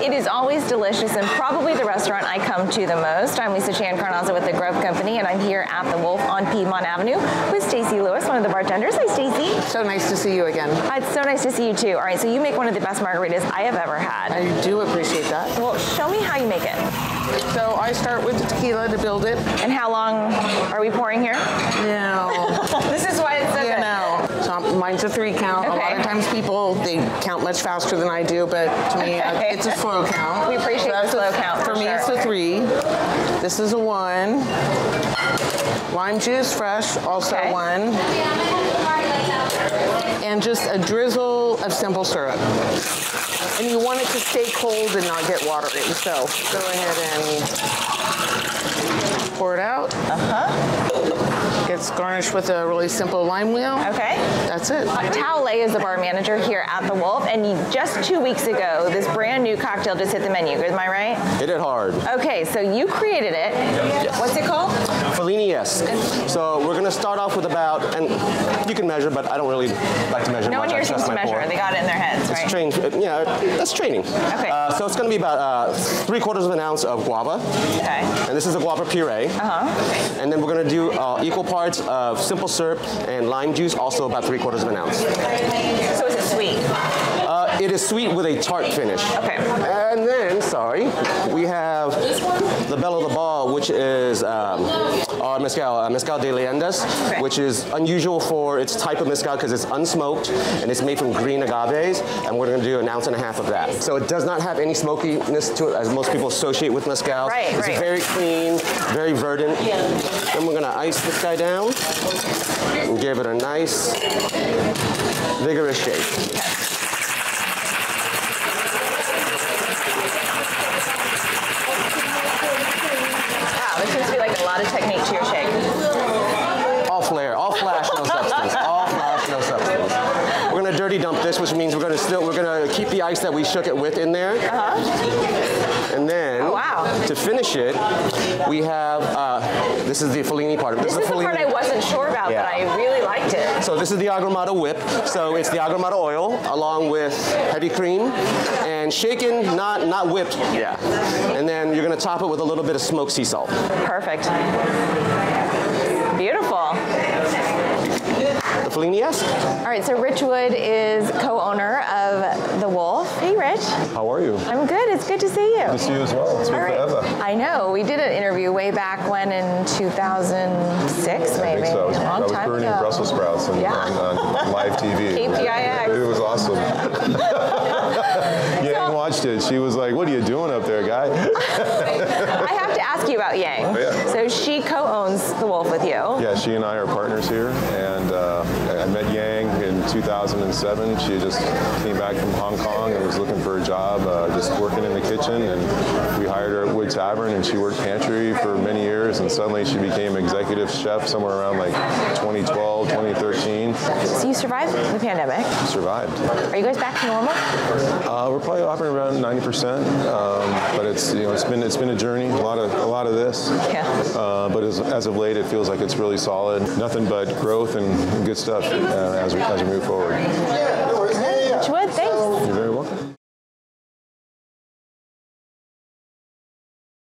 It is always delicious and probably the restaurant I come to the most. I'm Lisa Chan Carnazzo with the Grubb Company, and I'm here at the Wolf on Piedmont Avenue with Stacy Lewis, one of the bartenders. Hi, Stacy. So nice to see you again. Uh, it's so nice to see you too. All right, so you make one of the best margaritas I have ever had. I do appreciate that. Well, show me how you make it. So I start with the tequila to build it. And how long are we pouring here? No. this is mine's a three count. A lot of times people they count much faster than I do, but to me uh, Okay. it's a slow count. We appreciate So the slow a- count, For for me, sure. it's a three. This is a one. Lime juice, fresh, also Okay. one. And just a drizzle of simple syrup. And you want it to stay cold and not get watery. So go ahead and pour it out. It's garnished with a really simple lime wheel. Okay. That's it. Tao Lei is the bar manager here at the Wolf, and just two weeks ago, this brand new cocktail just hit the menu. Am I right? Hit it hard. Okay, so you created it. What's it called? Fellini-esque. So we're gonna start off with about, and you can measure, but I don't really like to measure No much. one here seems to measure. They got it in their heads, It's right? train, yeah, that's training. Okay. Uh, so it's gonna be about uh, three quarters of an ounce of guava, Okay. and this is a guava puree. Uh-huh. And then we're gonna do uh, equal parts of simple syrup and lime juice, also about three quarters of an ounce. So is it sweet? Uh, it is sweet with a tart finish. Okay. And then, sorry, we have the belle of the ball, which is um, our mezcal, uh, mezcal de leyendas, Okay. which is unusual for its type of mezcal because it's unsmoked and it's made from green agaves, and we're going to do an ounce and a half of that. So it does not have any smokiness to it, as most people associate with mezcal. Right, it's right. very clean, very verdant. Then we're going to ice this guy down and give it a nice, vigorous shake. Wow, there seems to be like a lot of technique to your shake. All flare, all flash, no substance. All flash, no substance. We're gonna dirty dump this, which means we're gonna still we're gonna keep the ice that we shook it with in there. Uh-huh. And then Oh, wow. to finish it, we have uh, this is the Fellini part. This the is the part I wasn't sure about, Yeah. but I really liked it. So this is the Agrumato whip. So it's the Agrumato oil along with heavy cream and shaken, not not whipped. Yeah. And then you're gonna top it with a little bit of smoked sea salt. Perfect. Beautiful. The Fellini-esque. All right, so Rich Wood is co-owner of The Wolf. Hey, Rich. How are you? I'm good. It's good to see you. Good to see you as well. It's been right. forever. I know. We did an interview way back when in 2006, I maybe. think so. I was, a long I was time burning ago. Brussels sprouts on, Yeah. on, on live TV. KPIX. It was awesome. Yang watched it. She was like, "What are you doing up there, guy?" I have to ask you about Yang. Oh, yeah. So she co-owns The Wolf with you. yeah, she and I are partners here, and uh, I I met Yang in 2007. She just came back from Hong Kong and was looking for a job, uh, just working in the kitchen, and we hired her at Wood Tavern, and she worked pantry for many years, and suddenly she became executive chef somewhere around like 2012, 2013. So you survived the pandemic. Survived. Are you guys back to normal? Uh, we're probably operating around 90%, um, but it's you know it's been it's been a journey, a lot of a lot of this. Yeah. Uh, but as, as of late, it feels like it's really solid. Nothing but growth and good stuff uh, as we as we move forward. Wood, thanks. You're very